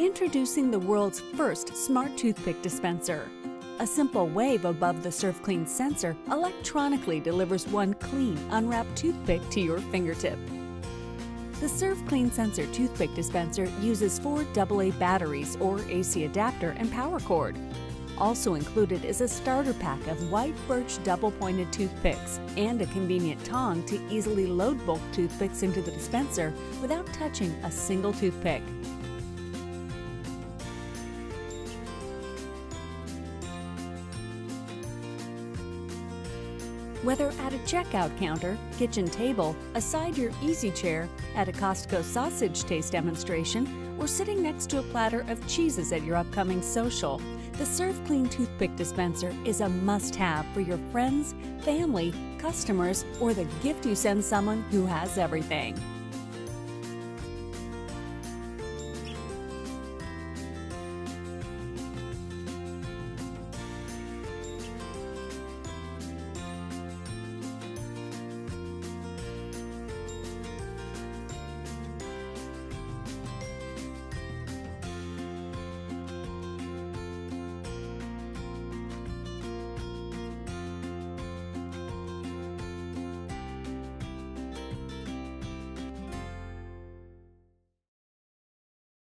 Introducing the world's first smart toothpick dispenser. A simple wave above the Serve Clean sensor electronically delivers one clean, unwrapped toothpick to your fingertip. The Serve Clean Sensor toothpick dispenser uses four AA batteries or AC adapter and power cord. Also included is a starter pack of white birch double-pointed toothpicks and a convenient tong to easily load bulk toothpicks into the dispenser without touching a single toothpick. Whether at a checkout counter, kitchen table, aside your easy chair, at a Costco sausage taste demonstration, or sitting next to a platter of cheeses at your upcoming social, the Serve SurfClean toothpick dispenser is a must have for your friends, family, customers, or the gift you send someone who has everything.